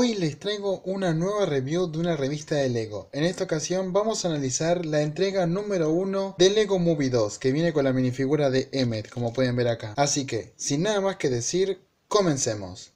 Hoy les traigo una nueva review de una revista de Lego. En esta ocasión vamos a analizar la entrega número 1 de Lego Movie 2, que viene con la minifigura de Emmet, como pueden ver acá. Así que, sin nada más que decir, comencemos.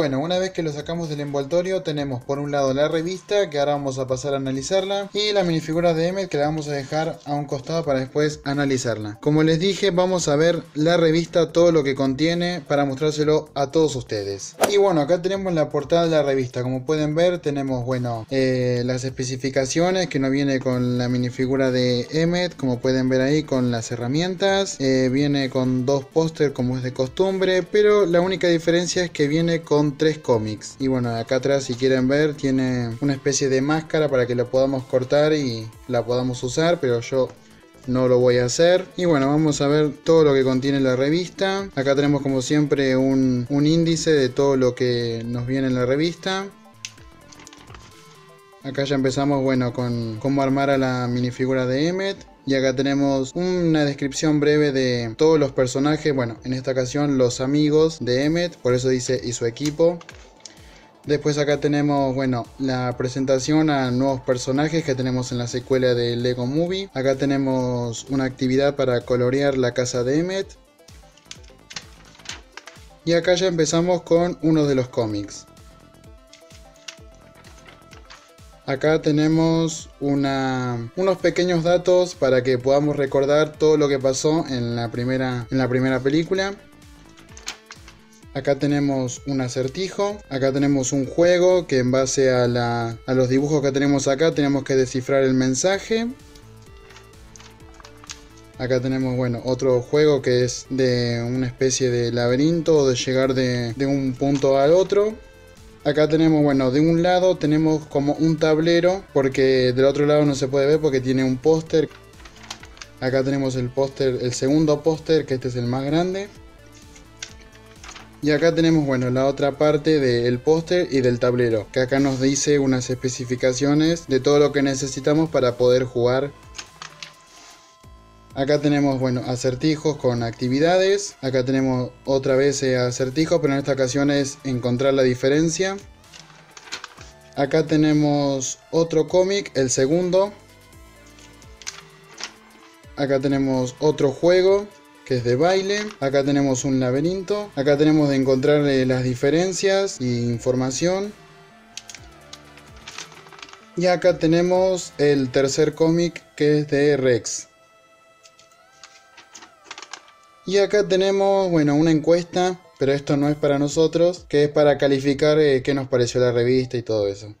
Bueno, una vez que lo sacamos del envoltorio, tenemos por un lado la revista, que ahora vamos a pasar a analizarla, y la minifigura de Emmet, que la vamos a dejar a un costado para después analizarla. Como les dije, vamos a ver la revista, todo lo que contiene, para mostrárselo a todos ustedes. Y bueno, acá tenemos la portada de la revista, como pueden ver, tenemos, bueno, eh, las especificaciones, que no viene con la minifigura de Emmet, como pueden ver ahí, con las herramientas, eh, viene con dos póster como es de costumbre, pero la única diferencia es que viene con tres cómics. Y bueno, acá atrás si quieren ver tiene una especie de máscara para que la podamos cortar y la podamos usar, pero yo no lo voy a hacer. Y bueno, vamos a ver todo lo que contiene la revista. Acá tenemos como siempre un, un índice de todo lo que nos viene en la revista. Acá ya empezamos, bueno, con cómo armar a la minifigura de Emmet. Y acá tenemos una descripción breve de todos los personajes, bueno, en esta ocasión los amigos de Emmet, por eso dice y su equipo. Después acá tenemos, bueno, la presentación a nuevos personajes que tenemos en la secuela de Lego Movie. Acá tenemos una actividad para colorear la casa de Emmet. Y acá ya empezamos con uno de los cómics. Acá tenemos unos pequeños datos para que podamos recordar todo lo que pasó en la primera, en la primera película. Acá tenemos un acertijo, acá tenemos un juego que en base a, los dibujos que tenemos acá tenemos que descifrar el mensaje. Acá tenemos, bueno, otro juego que es de una especie de laberinto de llegar de, de un punto al otro. Acá tenemos, bueno, de un lado tenemos como un tablero, porque del otro lado no se puede ver porque tiene un póster. Acá tenemos el póster, el segundo póster, que este es el más grande. Y acá tenemos, bueno, la otra parte del póster y del tablero, que acá nos dice unas especificaciones de todo lo que necesitamos para poder jugar Acá tenemos, bueno, acertijos con actividades. Acá tenemos otra vez eh, acertijos, pero en esta ocasión es encontrar la diferencia. Acá tenemos otro cómic, el segundo. Acá tenemos otro juego, que es de baile. Acá tenemos un laberinto. Acá tenemos de encontrar eh, las diferencias e información. Y acá tenemos el tercer cómic que es de Rex. Y acá tenemos, bueno, una encuesta, pero esto no es para nosotros, que es para calificar eh, qué nos pareció la revista y todo eso.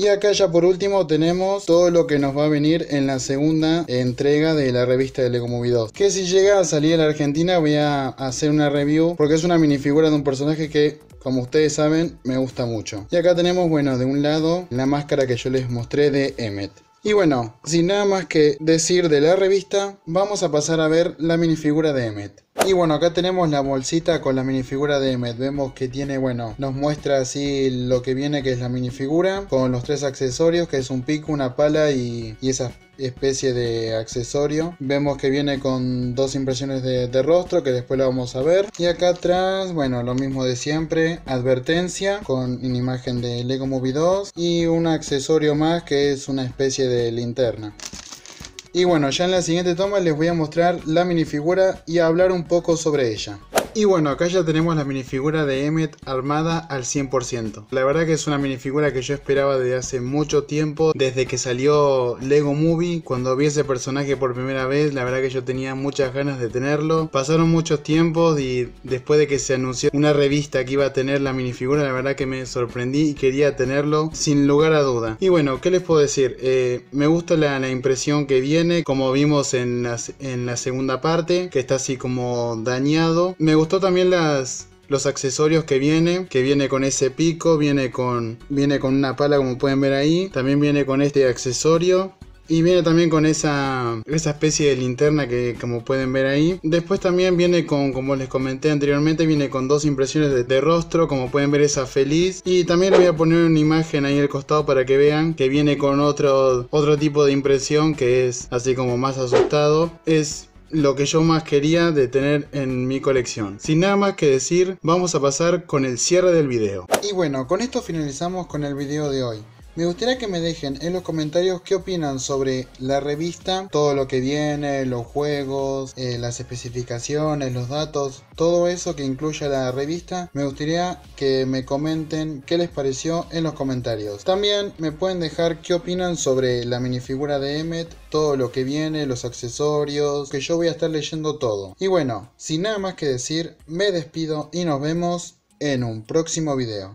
Y acá ya por último tenemos todo lo que nos va a venir en la segunda entrega de la revista de Lego Movie 2. Que si llega a salir en la Argentina voy a hacer una review porque es una minifigura de un personaje que como ustedes saben me gusta mucho. Y acá tenemos, bueno, de un lado la máscara que yo les mostré de Emmet. Y bueno, sin nada más que decir de la revista, vamos a pasar a ver la minifigura de Emmet. Y bueno, acá tenemos la bolsita con la minifigura de Emmet. Vemos que tiene, bueno, nos muestra así lo que viene, que es la minifigura, con los tres accesorios, que es un pico, una pala y, esa especie de accesorio. Vemos que viene con dos impresiones de, de, rostro, que después la vamos a ver. Y acá atrás, bueno, lo mismo de siempre, advertencia, con una imagen de Lego Movie 2 y un accesorio más que es una especie de linterna. Y bueno, ya en la siguiente toma les voy a mostrar la minifigura y hablar un poco sobre ella. Y bueno, acá ya tenemos la minifigura de Emmet armada al 100%. La verdad que es una minifigura que yo esperaba desde hace mucho tiempo, desde que salió Lego Movie, cuando vi ese personaje por primera vez, la verdad que yo tenía muchas ganas de tenerlo. Pasaron muchos tiempos y después de que se anunció una revista que iba a tener la minifigura, la verdad que me sorprendí y quería tenerlo sin lugar a duda. Y bueno, ¿qué les puedo decir? Eh, me gusta la, impresión que viene, como vimos en la, en la segunda parte, que está así como dañado. Me gustó también las, los accesorios que viene, que viene con ese pico, viene con, viene con una pala como pueden ver ahí, también viene con este accesorio Y viene también con esa, esa especie de linterna que como pueden ver ahí. Después también viene con, como les comenté anteriormente, viene con dos impresiones de, de rostro. Como pueden ver esa feliz. Y también le voy a poner una imagen ahí al costado para que vean que viene con otro, otro tipo de impresión que es así como más asustado. Es lo que yo más quería de tener en mi colección. Sin nada más que decir, vamos a pasar con el cierre del video. Y bueno, con esto finalizamos con el video de hoy. Me gustaría que me dejen en los comentarios qué opinan sobre la revista, todo lo que viene, los juegos, eh, las especificaciones, los datos, todo eso que incluye la revista. Me gustaría que me comenten qué les pareció en los comentarios. También me pueden dejar qué opinan sobre la minifigura de Emmet, todo lo que viene, los accesorios, que yo voy a estar leyendo todo. Y bueno, sin nada más que decir, me despido y nos vemos en un próximo video.